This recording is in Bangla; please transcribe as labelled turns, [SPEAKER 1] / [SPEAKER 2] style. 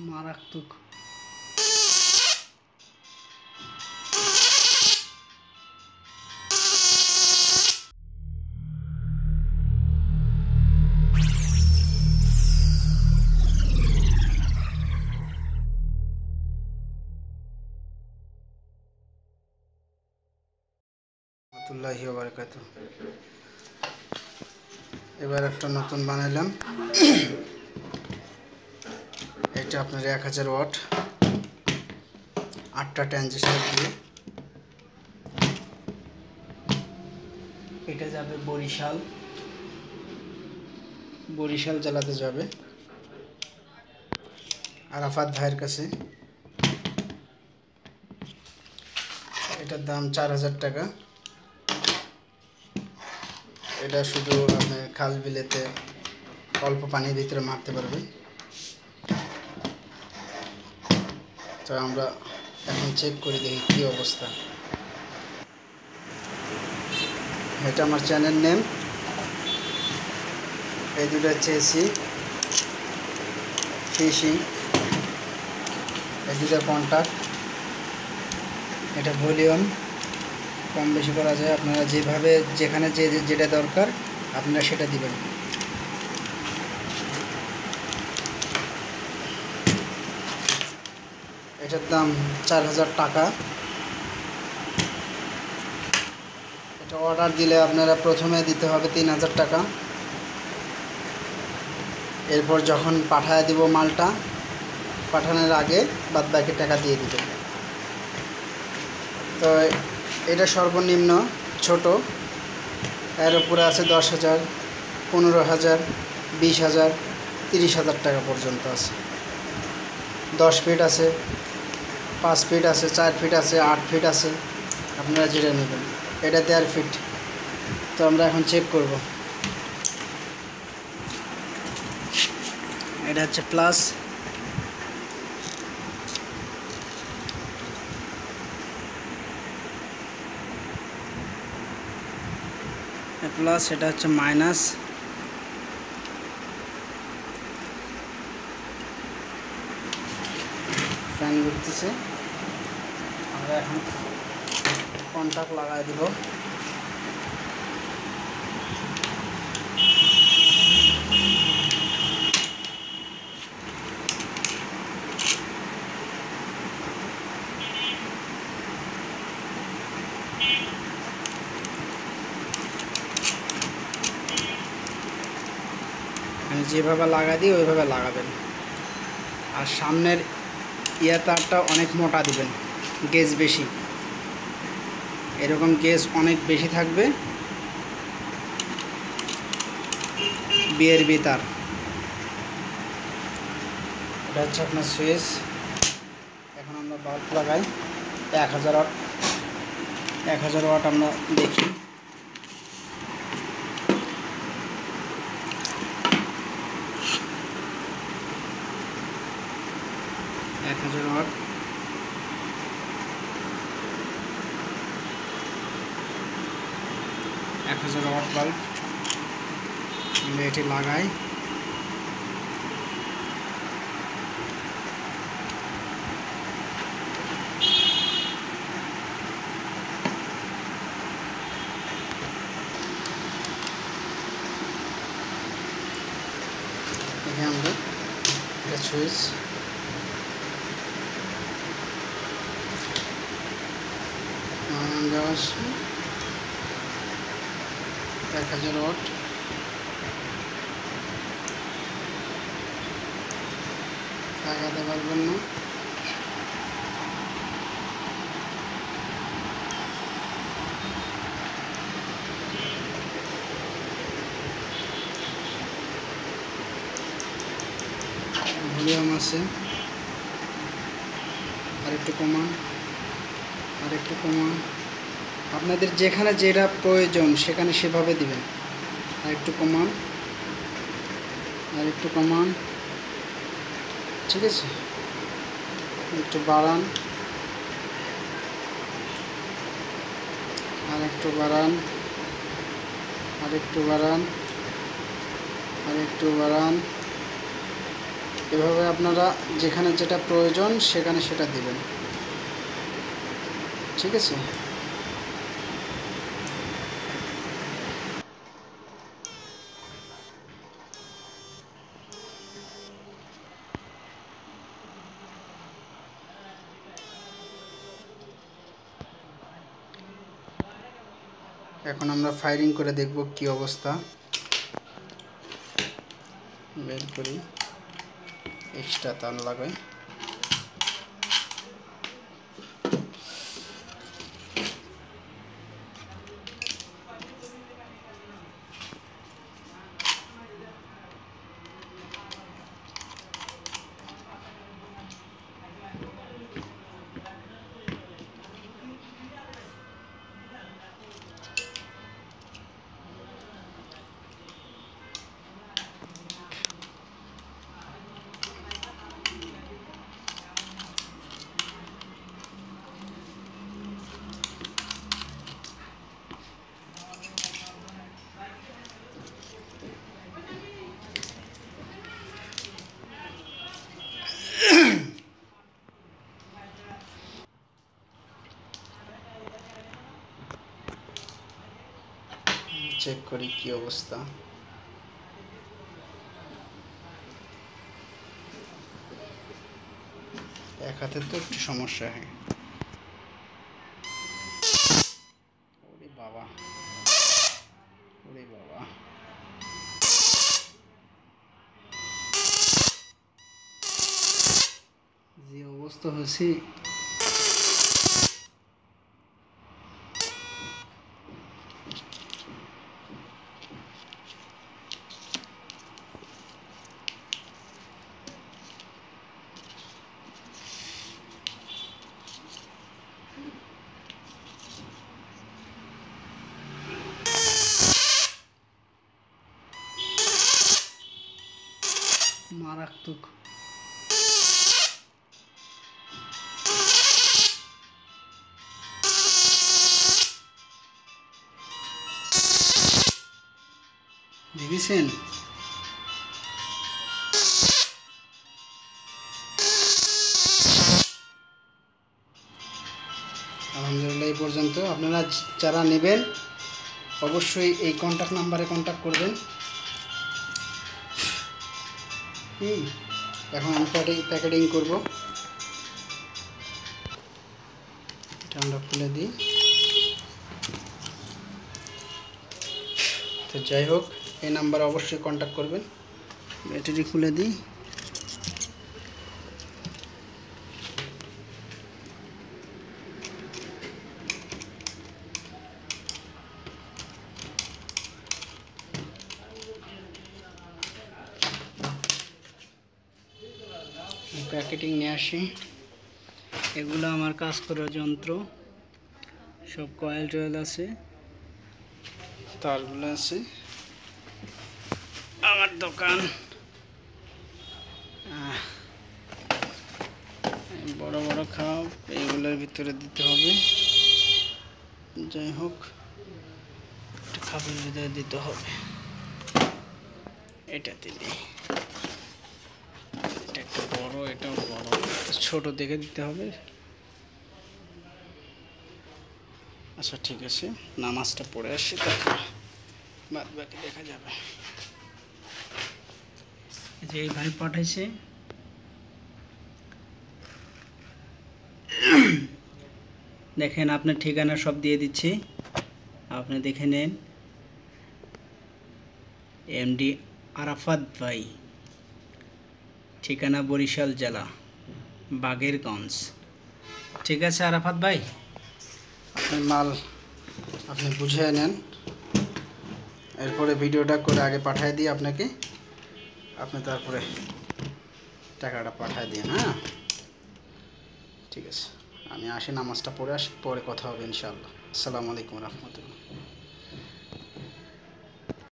[SPEAKER 1] মারাত্মক রহমতুল্লাহি বারকাত এবার একটা নতুন বানাইলাম। এটা আপনার এক হাজার ওয়াট। আটটা ট্রানজিস্টার দিয়ে। এটা যাবে বরিশাল। বরিশাল জেলাতে যাবে। আরাফাত ভাইয়ের কাছে। এটার দাম চার হাজার টাকা। এটা শুধু আপনি খাল বিলেতে অল্প পানির ভিতরে মারতে পারবে তো আমরা এখন চেক করে দেখি কী অবস্থা। এটা আমার চ্যানেল নেম এই দুটো এসি ফিশিং এই দুটো কন্ট্যাক্ট এটা ভলিউম। কম বেশি করা যায়, আপনারা যেভাবে, যেখানে যে যেটা দরকার, আপনারা সেটা দিবেন। এটার দাম চার হাজার টাকা। এটা অর্ডার দিলে আপনারা প্রথমে দিতে হবে তিন হাজার টাকা। এরপর যখন পাঠায় দিব মালটা, পাঠানোর আগে বাদ বাকি টাকা দিয়ে দিবেন। তো এটা সর্বনিম্ন ছোট। এর উপরে আছে দশ হাজার, পনেরো হাজার, বিশ হাজার, তিরিশ হাজার টাকা পর্যন্ত আছে। দশ ফিট আছে, পাঁচ ফিট আছে, চার ফিট আছে, আট ফিট আছে। আপনারা যেটা নেবেন, এটা দেড় ফিট তো আমরা এখন চেক করব। এটা হচ্ছে প্লাস প্লাস এটা হচ্ছে মাইনাস ফ্যান ঘুরতেছে। আমরা এখন কন্টাক্ট লাগাই দিব আমি যেভাবে লাগা দিই, ওইভাবে লাগাবেন। আর সামনের ইয়ার তারটা অনেক মোটা দিবেন, গেজ বেশি। এরকম গেজ অনেক বেশি থাকবে। বিয়ের তার এটা হচ্ছে আপনার সুইচ। এখন আমরা বাল্ব লাগাই। এক হাজার ওয়াট, এক হাজার ওয়াট আমরা দেখি এক হাজার ওয়াট এক হাজার ওয়াট বাল্ব আমরা এটি লাগাই। আমরা সুইচ। আছে এক হাজার ওয়াট লাগাতে পারবেন না। ভলিউম আছে। আর একটু কমান আর একটু কমান। আপনাদের যেখানে যেটা প্রয়োজন, সেখানে সেভাবে দিবেন। আর একটু কমান। আর একটু কমান। ঠিক আছে? একটু বাড়ান। আর একটু বাড়ান। আর একটু বাড়ান। আর একটু বাড়ান। এভাবে আপনারা যেখানে যেটা প্রয়োজন, সেখানে সেটা দিবেন। ঠিক আছে? এখন আমরা ফায়ারিং করে দেখব কি অবস্থা। বের করি। এক্সট্রা তার লাগাই। চেক করি কি অবস্থা। এক হাতে তো একটু সমস্যা, হয়। ওরে বাবা। ওরে বাবা। যে অবস্থা হয়েছে মারাত্মক। দেখেছেন আলহামদুলিল্লাহ এই পর্যন্ত। আপনারা যারা নেবেন অবশ্যই এই কন্ট্যাক্ট নাম্বারে কন্ট্যাক্ট করবেন। হুম এখন আমি প্যাকেটিং করব। এটা আমরা খুলে দিই। তো যাই হোক, এই নাম্বারে অবশ্যই কন্ট্যাক্ট করবেন। ব্যাটারি খুলে দিই। প্যাকেটিং নিয়ে আসি। এগুলো আমার কাজ করার যন্ত্র। সব কয়েল টয়েল আছে। তারগুলো আছে। আমার দোকান। বড় বড় খাপ এইগুলোর ভিতরে দিতে হবে। যাই হোক খাপের ভিতরে দিতে হবে। এটাতে দিই বড় এটাও বড়। ছোট দেখে দিতে হবে। আচ্ছা ঠিক আছে। নামাজটা পড়ে আসি বাদ বাকি দেখা যাবে। যে এই ভাই পাঠাইছে। দেখেন, আপনার ঠিকানা সব দিয়ে দিচ্ছি। আপনি দেখে নেন। এমডি আরাফাত ভাই। ঠিকানা বরিশাল জেলা, বাগেরগঞ্জ। ঠিক আছে, আরাফাত ভাই? আপনার মাল আপনি বুঝিয়ে নেন। এরপরে ভিডিওটা করে আগে পাঠিয়ে দিই আপনাকে। আপনি তারপরে টাকাটা পাঠিয়ে দিন হ্যাঁ? ঠিক আছে। আমি আসি, নামাজটা পড়ে আসি, পরে কথা হবে ইনশাআল্লাহ। আসসালামু আলাইকুম রহমতুল্লাহ।